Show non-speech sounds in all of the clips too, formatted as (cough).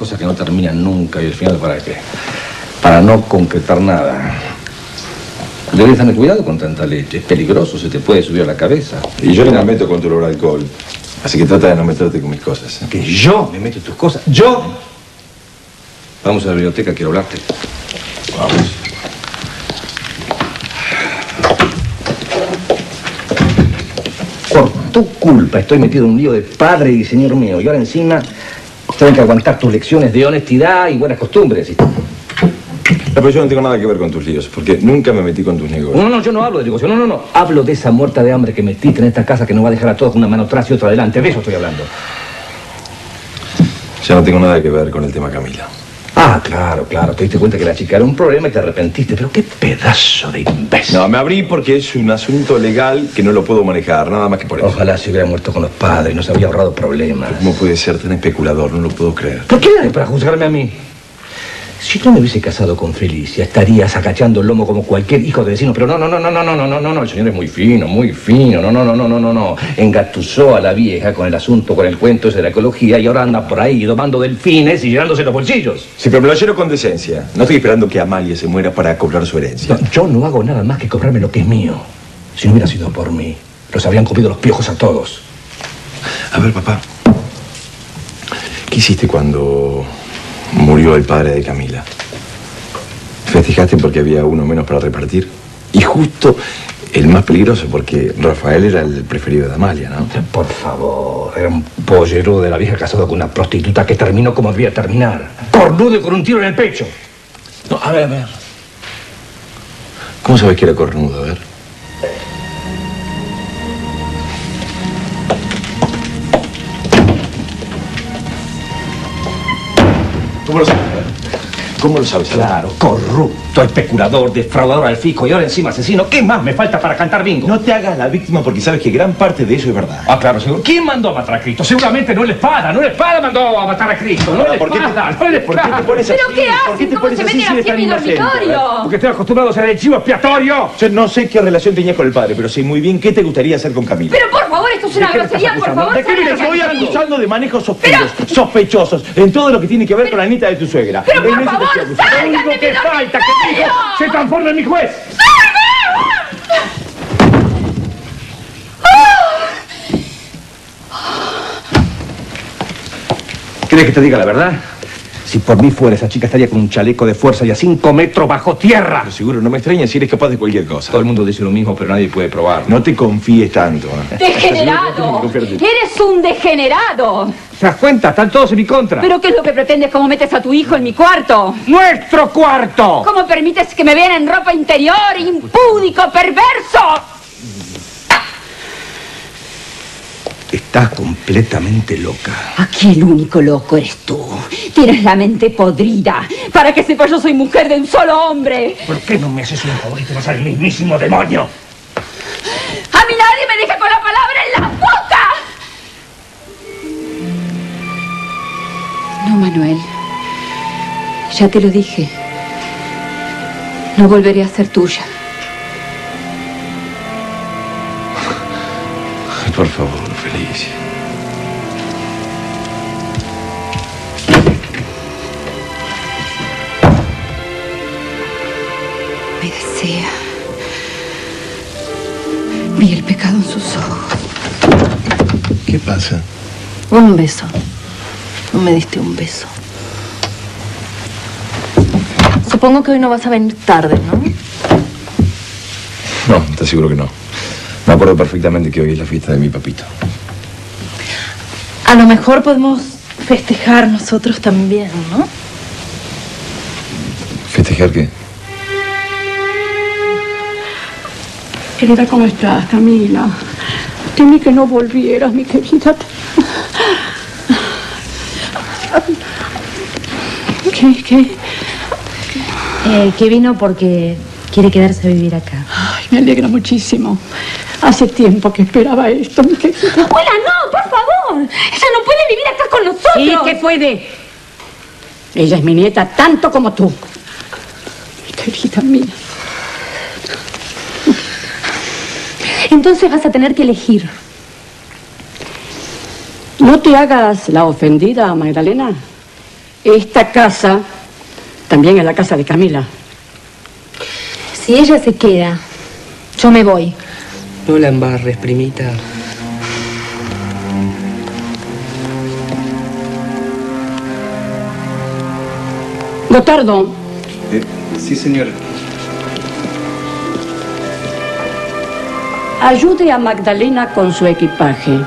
Cosas que no terminan nunca y al final para qué? Para no concretar nada. Debes tener cuidado con tanta leche. Es peligroso, se te puede subir a la cabeza. Y yo no me meto con tu olor alcohol. Así que trata de no meterte con mis cosas. ¿eh? Que yo me meto en tus cosas. ¡Yo! Vamos a la biblioteca, quiero hablarte. Vamos. Por tu culpa estoy metido en un lío de padre y señor mío. Y ahora encima tengo que aguantar tus lecciones de honestidad y buenas costumbres. No, pero yo no tengo nada que ver con tus líos, porque nunca me metí con tus negocios. No, no, yo no hablo de negocio. No, no, no. Hablo de esa muerta de hambre que metiste en esta casa que nos va a dejar a todos con una mano atrás y otra adelante. De eso estoy hablando. Ya no tengo nada que ver con el tema Camila. Ah, claro, claro. Te diste cuenta que la chica era un problema y te arrepentiste. Pero qué pedazo de imbécil. No, me abrí porque es un asunto legal que no lo puedo manejar, nada más que por eso. Ojalá se hubiera muerto con los padres, no se habría ahorrado problemas. ¿Cómo puede ser tan especulador? No lo puedo creer. ¿Por qué para juzgarme a mí? Si yo me hubiese casado con Felicia, estarías agachando el lomo como cualquier hijo de vecino. Pero no, no, no, no, no, no, no, no, no, no. El señor es muy fino, muy fino. No, no, no, no, no, no, no. Engatusó a la vieja con el asunto, con el cuento ese de la ecología y ahora anda por ahí domando delfines y llenándose los bolsillos. Sí, pero me lo lleno con decencia. No estoy esperando que Amalia se muera para cobrar su herencia. No, yo no hago nada más que cobrarme lo que es mío. Si no hubiera sido por mí, los habrían comido los piojos a todos. A ver, papá. ¿Qué hiciste cuando murió el padre de Camila? Festejaste porque había uno menos para repartir. Y justo el más peligroso porque Rafael era el preferido de Amalia, ¿no? Por favor, era un pollero de la vieja casado con una prostituta que terminó como debía terminar. Cornudo y con un tiro en el pecho. No, a ver, a ver. ¿Cómo sabes que era cornudo? A ver. ¿Cómo lo sabes? Claro, corrupto, especulador, defraudador al fisco y ahora encima asesino. ¿Qué más me falta para cantar bingo? No te hagas la víctima porque sabes que gran parte de eso es verdad. Ah, claro, seguro. ¿Quién mandó a matar a Cristo? Seguramente no la espada. No la espada mandó a matar a Cristo. No la ¿por qué te- espada. No la ¿Por qué te espada. pones así? ¿Pero qué ¿Por qué te ¿Cómo pones se así meten si eres aquí en mi dormitorio? Porque estoy acostumbrado a ser el chivo expiatorio. Yo no sé qué relación tenías con el padre, pero sé muy bien qué te gustaría hacer con Camila. Pero por favor, esto es una ¿De qué me estás grosería, por favor. ¿De qué me estoy acusando de manejos oscuros, sospechosos, en todo lo que tiene que ver con la nieta de tu suegra. Pero por favor, Lo único que falta que hijo se transforme en mi juez. ¿Quieres que te diga la verdad? Si por mí fuera, esa chica estaría con un chaleco de fuerza y a cinco metros bajo tierra. Pero seguro, no me extraña si eres capaz de cualquier cosa. Todo el mundo dice lo mismo, pero nadie puede probar. No te confíes tanto. ¿eh? ¡Degenerado! ¡Eres un degenerado! ¿Te das cuenta? Están todos en mi contra. ¿Pero qué es lo que pretendes? ¿Cómo metes a tu hijo en mi cuarto? ¡Nuestro cuarto! ¿Cómo permites que me vean en ropa interior? ¡Impúdico, perverso! Estás completamente loca. Aquí el único loco eres tú. Tienes la mente podrida. Para que sepas, yo soy mujer de un solo hombre. ¿Por qué no me haces un favor y te vas al mismísimo demonio? No, Manuel. Ya te lo dije. No volveré a ser tuya. Por favor, Felicia. Me desea. Vi el pecado en sus ojos. ¿Qué pasa? Un beso. No me diste un beso. Supongo que hoy no vas a venir tarde, ¿no? No, te aseguro que no. Me acuerdo perfectamente que hoy es la fiesta de mi papito. A lo mejor podemos festejar nosotros también, ¿no? ¿Festejar qué? Querida, ¿cómo estás, Camila? Temí que no volvieras, mi querida. ¿Qué, qué? Eh, que vino porque quiere quedarse a vivir acá. Ay, me alegra muchísimo. Hace tiempo que esperaba esto, mi querida. Abuela, no, por favor. Ella no puede vivir acá con nosotros. Sí, que puede. Ella es mi nieta tanto como tú. Mi querida mía. Entonces vas a tener que elegir. No te hagas la ofendida, Magdalena. Esta casa también es la casa de Camila. Si ella se queda, yo me voy. No la embarres, primita. Gotardo, Eh, sí, señora. ayude a Magdalena con su equipaje.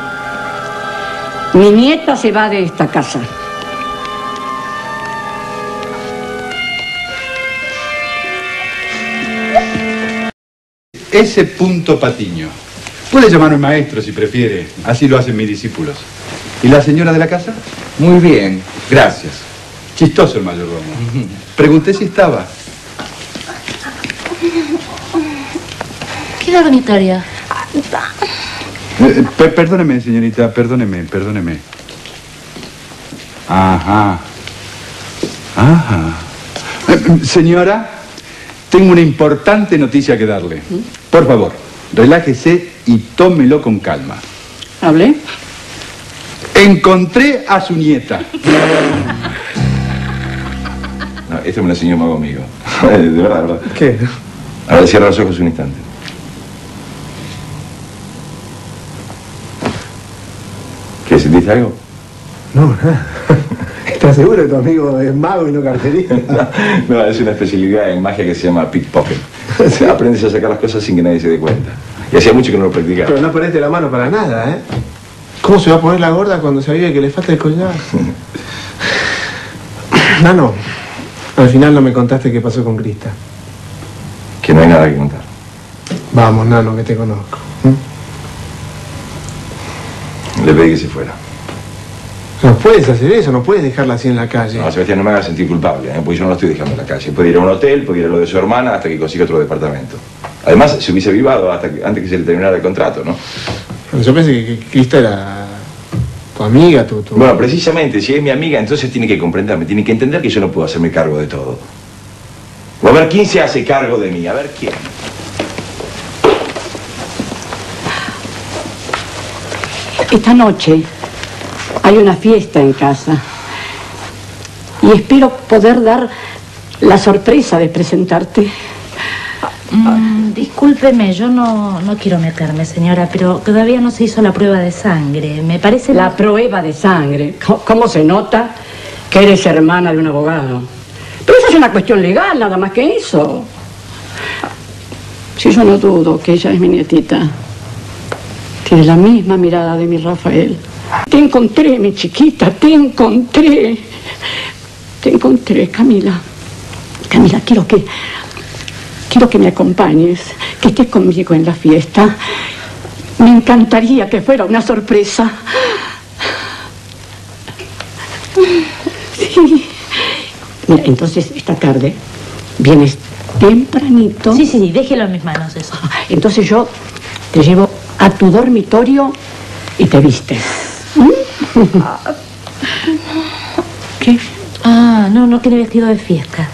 Mi nieta se va de esta casa. Ese punto Patiño. Puede llamarme maestro si prefiere. Así lo hacen mis discípulos. ¿Y la señora de la casa? Muy bien, gracias. Chistoso el mayordomo. (laughs) Pregunté si estaba. ¿Qué dormitorio? Eh, pe- perdóneme, señorita, perdóneme, perdóneme. Ajá. Ajá. Eh, Señora, tengo una importante noticia que darle. Por favor, relájese y tómelo con calma. ¿Hablé? Encontré a su nieta. No, esto me lo enseñó un mago amigo. (laughs) de verdad, de verdad. ¿Qué? A ver, cierra los ojos un instante. ¿Qué, sentiste algo? No, nada. (laughs) ¿Estás seguro que tu amigo es mago y no carterista? (laughs) No, es una especialidad en magia que se llama pickpocket. (laughs) Aprendes a sacar las cosas sin que nadie se dé cuenta. Y hacía mucho que no lo practicaba. Pero no ponete la mano para nada, ¿eh? ¿Cómo se va a poner la gorda cuando sabía que le falta el collar? (laughs) Nano, al final no me contaste qué pasó con Crista. Que no hay nada que contar. Vamos, Nano, que te conozco. Le pedí que se fuera. No puedes hacer eso, no puedes dejarla así en la calle. No, Sebastián, no me hagas sentir culpable, ¿eh? porque yo no lo estoy dejando en la calle. Puede ir a un hotel, puede ir a lo de su hermana hasta que consiga otro departamento. Además, se hubiese vivado hasta que, antes que se le terminara el contrato, ¿no? Pero yo pensé que, que Crista era tu amiga, tu... tu... Bueno, precisamente, si es mi amiga, entonces tiene que comprenderme, tiene que entender que yo no puedo hacerme cargo de todo. O a ver, ¿quién se hace cargo de mí? A ver, ¿quién? Esta noche hay una fiesta en casa y espero poder dar la sorpresa de presentarte. Mm, discúlpeme, yo no, no quiero meterme, señora, pero todavía no se hizo la prueba de sangre. Me parece... La prueba de sangre. ¿Cómo- ¿Cómo se nota que eres hermana de un abogado? Pero eso es una cuestión legal, nada más que eso. Si yo no dudo que ella es mi nietita. Tiene la misma mirada de mi Rafael. Te encontré, mi chiquita, te encontré. Te encontré, Camila. Camila, quiero que. Quiero que me acompañes, que estés conmigo en la fiesta. Me encantaría que fuera una sorpresa. Sí. Mira, entonces esta tarde vienes tempranito. Sí, sí, sí, déjelo en mis manos eso. Entonces yo te llevo a tu dormitorio y te vistes. ¿Qué? Ah, no, no quiere vestido de fiesta.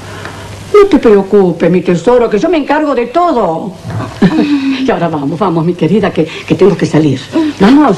No te preocupes, mi tesoro, que yo me encargo de todo. (laughs) Y ahora vamos, vamos, mi querida, que, que tengo que salir. Vamos.